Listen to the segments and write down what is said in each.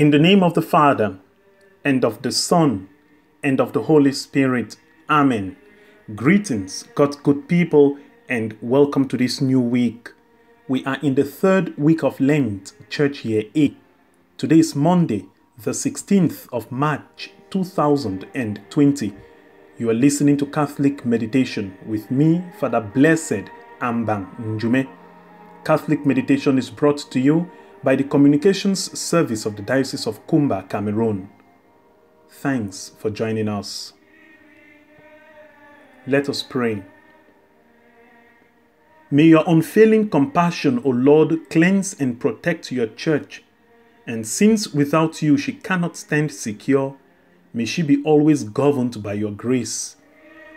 In the name of the Father, and of the Son, and of the Holy Spirit. Amen. Greetings, God's good people, and welcome to this new week. We are in the third week of Lent, Church Year A. Today is Monday, the 16th of March 2020. You are listening to Catholic Meditation with me, Father Blessed Ambang Njume. Catholic Meditation is brought to you by the Communications Service of the Diocese of Kumba, Cameroon. Thanks for joining us. Let us pray. May your unfailing compassion, O Lord, cleanse and protect your church. And since without you she cannot stand secure, may she be always governed by your grace.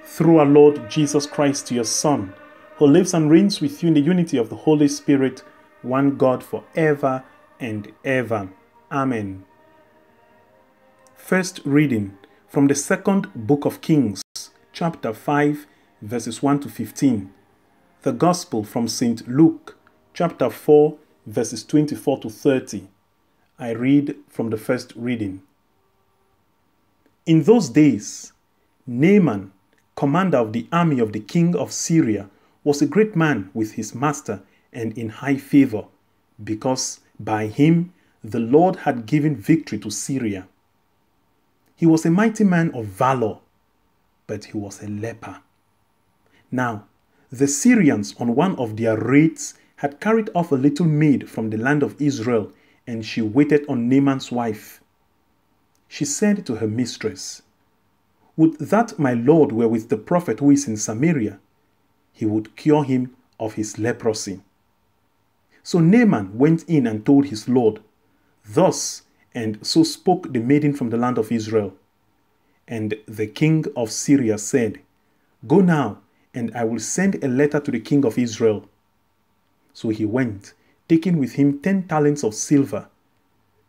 Through our Lord Jesus Christ, your Son, who lives and reigns with you in the unity of the Holy Spirit, one God forever and ever. Amen. First reading from the second book of Kings, chapter 5, verses 1 to 15. The Gospel from St. Luke, chapter 4, verses 24 to 30. I read from the first reading. In those days, Naaman, commander of the army of the king of Syria, was a great man with his master and in high favor, because by him the Lord had given victory to Syria. He was a mighty man of valor, but he was a leper. Now, the Syrians on one of their raids had carried off a little maid from the land of Israel, and she waited on Naaman's wife. She said to her mistress, Would that my Lord were with the prophet who is in Samaria, he would cure him of his leprosy. So Naaman went in and told his Lord, Thus and so spoke the maiden from the land of Israel. And the king of Syria said, Go now, and I will send a letter to the king of Israel. So he went, taking with him ten talents of silver,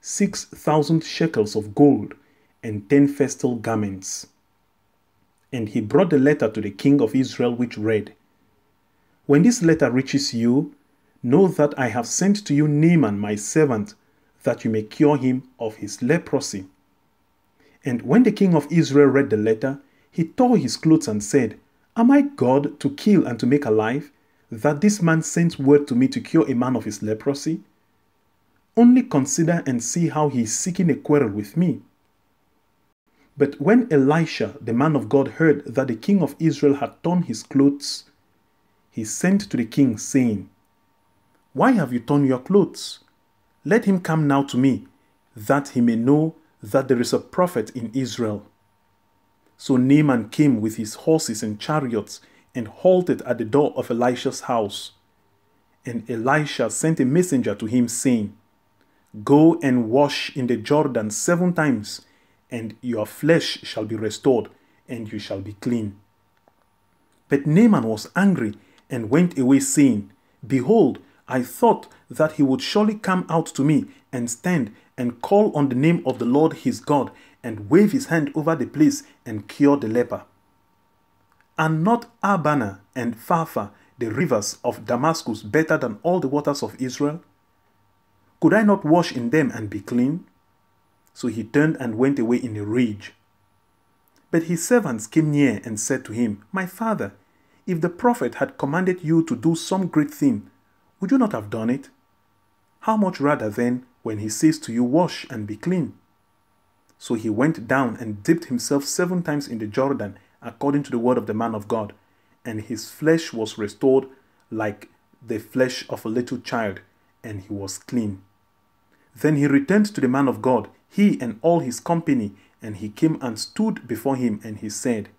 six thousand shekels of gold, and ten festal garments. And he brought the letter to the king of Israel, which read, When this letter reaches you, know that I have sent to you Naaman, my servant, that you may cure him of his leprosy. And when the king of Israel read the letter, he tore his clothes and said, Am I God to kill and to make alive, that this man sends word to me to cure a man of his leprosy? Only consider and see how he is seeking a quarrel with me. But when Elisha, the man of God, heard that the king of Israel had torn his clothes, he sent to the king, saying, Why have you torn your clothes? Let him come now to me, that he may know that there is a prophet in Israel. So Naaman came with his horses and chariots and halted at the door of Elisha's house. And Elisha sent a messenger to him, saying, Go and wash in the Jordan seven times, and your flesh shall be restored, and you shall be clean. But Naaman was angry and went away, saying, Behold, I thought that he would surely come out to me and stand and call on the name of the Lord his God and wave his hand over the place and cure the leper. Are not Abana and Pharpar, the rivers of Damascus, better than all the waters of Israel? Could I not wash in them and be clean? So he turned and went away in a rage. But his servants came near and said to him, My father, if the prophet had commanded you to do some great thing, would you not have done it? How much rather then when he says to you, Wash and be clean? So he went down and dipped himself seven times in the Jordan, according to the word of the man of God, and his flesh was restored like the flesh of a little child, and he was clean. Then he returned to the man of God, he and all his company, and he came and stood before him, and he said,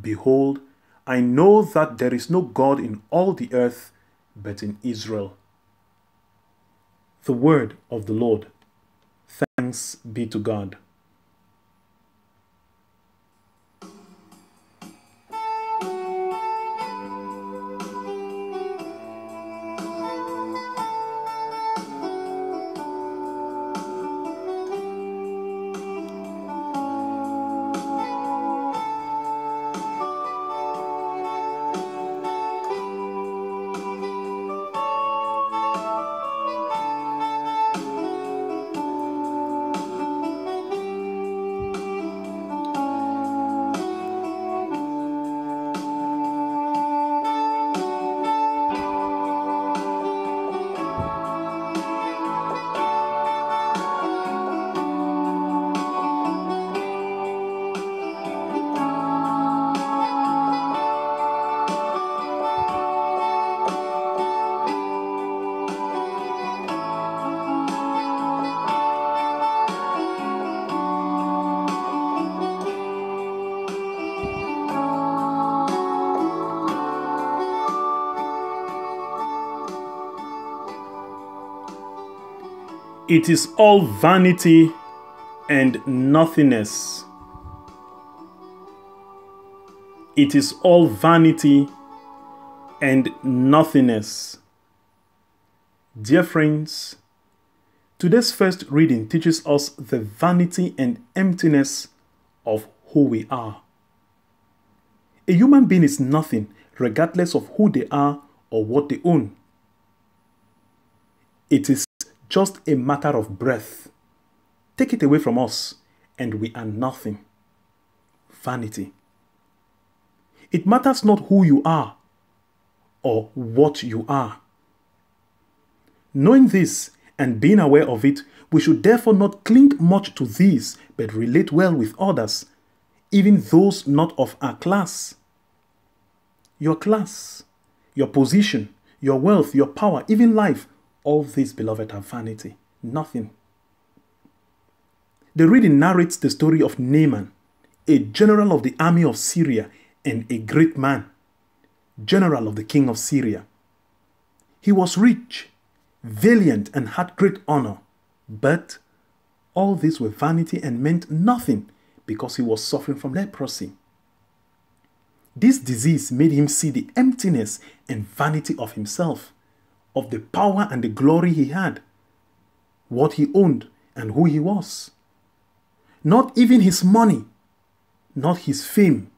Behold, I know that there is no God in all the earth but in Israel. The word of the Lord. Thanks be to God. It is all vanity and nothingness. It is all vanity and nothingness. Dear friends, today's first reading teaches us the vanity and emptiness of who we are. A human being is nothing regardless of who they are or what they own. It is just a matter of breath. Take it away from us, and we are nothing. Vanity. It matters not who you are or what you are. Knowing this and being aware of it, we should therefore not cling much to these, but relate well with others, even those not of our class. Your class, your position, your wealth, your power, even life, all these, beloved, are vanity. Nothing. The reading narrates the story of Naaman, a general of the army of Syria and a great man, general of the king of Syria. He was rich, valiant, and had great honor, but all these were vanity and meant nothing because he was suffering from leprosy. This disease made him see the emptiness and vanity of himself, of the power and the glory he had, what he owned, and who he was. Not even his money, not his fame,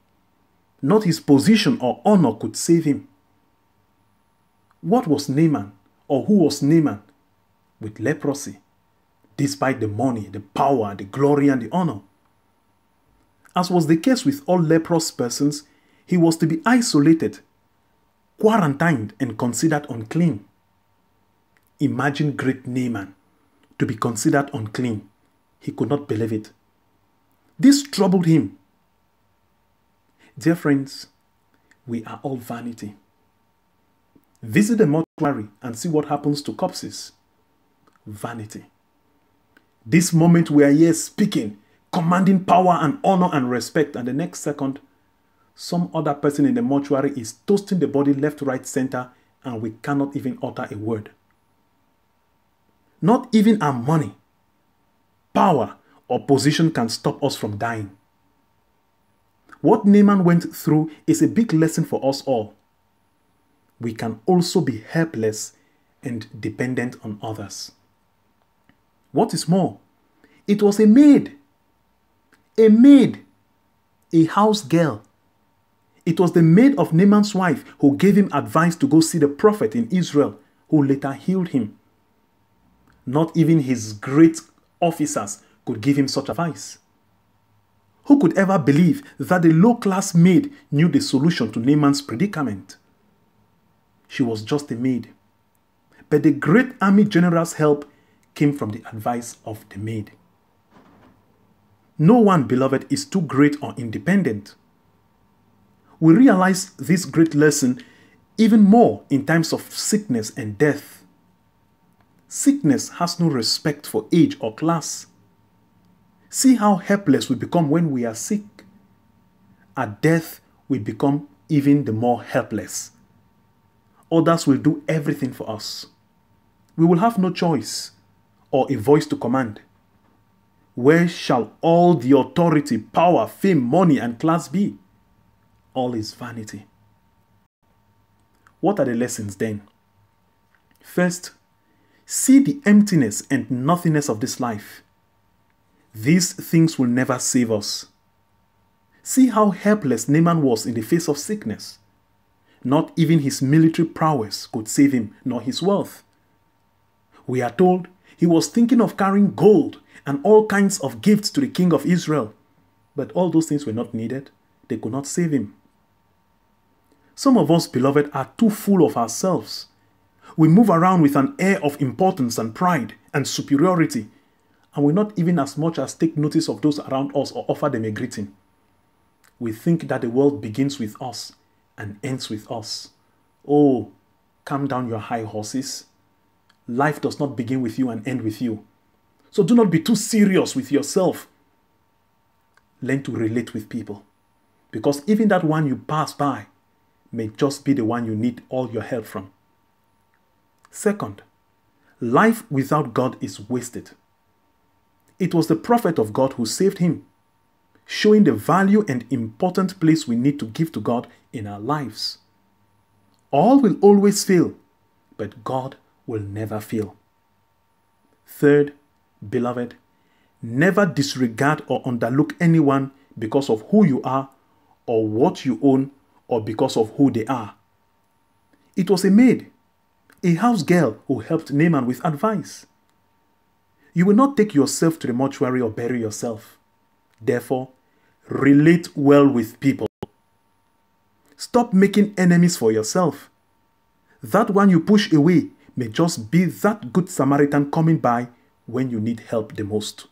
not his position or honor could save him. What was Naaman, or who was Naaman? With leprosy, despite the money, the power, the glory, and the honor. As was the case with all leprous persons, he was to be isolated, quarantined, and considered unclean. Imagine great Naaman to be considered unclean. He could not believe it. This troubled him. Dear friends, we are all vanity. Visit the mortuary and see what happens to corpses. Vanity. This moment we are here speaking, commanding power and honor and respect, and the next second, some other person in the mortuary is toasting the body left, right, center, and we cannot even utter a word. Not even our money, power, or position can stop us from dying. What Naaman went through is a big lesson for us all. We can also be helpless and dependent on others. What is more, it was a maid, a maid, a house girl it was the maid of Naaman's wife who gave him advice to go see the prophet in Israel, who later healed him. Not even his great officers could give him such advice. Who could ever believe that the low class maid knew the solution to Naaman's predicament? She was just a maid. But the great army general's help came from the advice of the maid. No one, beloved, is too great or independent we realize this great lesson even more in times of sickness and death. Sickness has no respect for age or class. See how helpless we become when we are sick. At death, we become even the more helpless. Others will do everything for us. We will have no choice or a voice to command. Where shall all the authority, power, fame, money, and class be? all is vanity. What are the lessons then? First, see the emptiness and nothingness of this life. These things will never save us. See how helpless Naaman was in the face of sickness. Not even his military prowess could save him, nor his wealth. We are told he was thinking of carrying gold and all kinds of gifts to the king of Israel. But all those things were not needed, they could not save him. Some of us, beloved, are too full of ourselves. We move around with an air of importance and pride and superiority, and we not even as much as take notice of those around us or offer them a greeting. We think that the world begins with us and ends with us. Oh, calm down your high horses. Life does not begin with you and end with you. So do not be too serious with yourself. Learn to relate with people. Because even that one you pass by may just be the one you need all your help from. Second, life without God is wasted. It was the prophet of God who saved him, showing the value and important place we need to give to God in our lives. All will always fail, but God will never fail. Third, beloved, never disregard or underlook anyone because of who you are or what you own or because of who they are. It was a maid, a house girl who helped Naaman with advice. You will not take yourself to the mortuary or bury yourself. Therefore, relate well with people. Stop making enemies for yourself. That one you push away may just be that good Samaritan coming by when you need help the most.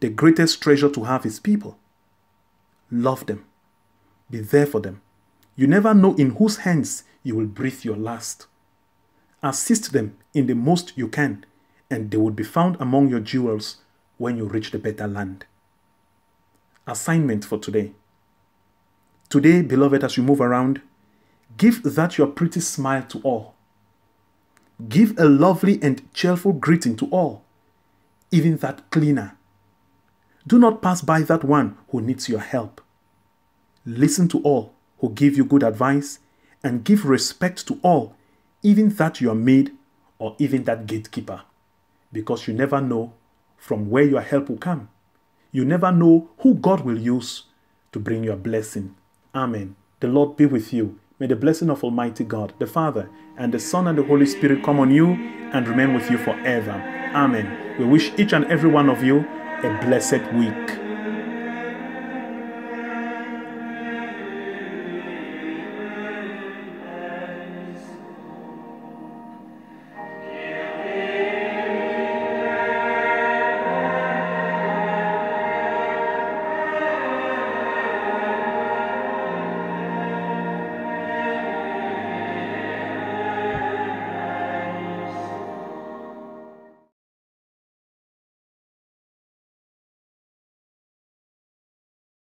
The greatest treasure to have is people. Love them. Be there for them. You never know in whose hands you will breathe your last. Assist them in the most you can and they will be found among your jewels when you reach the better land. Assignment for today. Today, beloved, as you move around, give that your pretty smile to all. Give a lovely and cheerful greeting to all, even that cleaner. Do not pass by that one who needs your help. Listen to all who give you good advice and give respect to all, even that your maid or even that gatekeeper because you never know from where your help will come. You never know who God will use to bring your blessing. Amen. The Lord be with you. May the blessing of Almighty God, the Father, and the Son, and the Holy Spirit come on you and remain with you forever. Amen. We wish each and every one of you a blessed week.